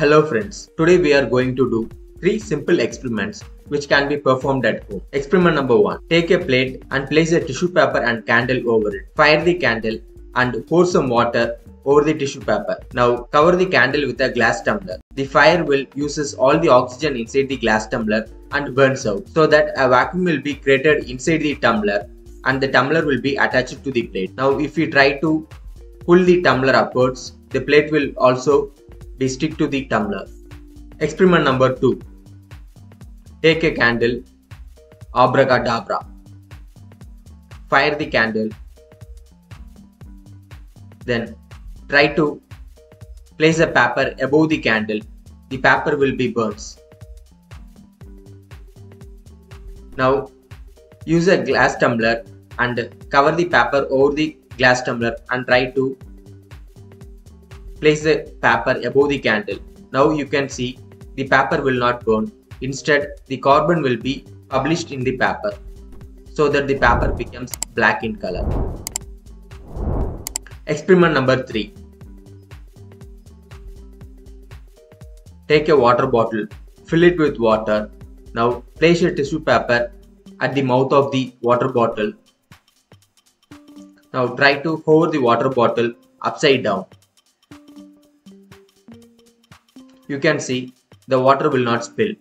Hello friends, today we are going to do three simple experiments which can be performed at home. Experiment number 1. Take a plate and place a tissue paper and candle over it. Fire the candle and pour some water over the tissue paper. Now cover the candle with a glass tumbler. The fire will uses all the oxygen inside the glass tumbler and burns out so that a vacuum will be created inside the tumbler and the tumbler will be attached to the plate. Now if we try to pull the tumbler upwards, the plate will also be stick to the tumbler. Experiment number 2. Take a candle, abracadabra. Fire the candle. Then try to place a paper above the candle. The paper will be burnt. Now use a glass tumbler and cover the paper over the glass tumbler and try to place the paper above the candle. Now you can see the paper will not burn. Instead, the carbon will be published in the paper so that the paper becomes black in color. Experiment number 3. Take a water bottle, fill it with water. Now place a tissue paper at the mouth of the water bottle. Now try to hover the water bottle upside down. You can see the water will not spill.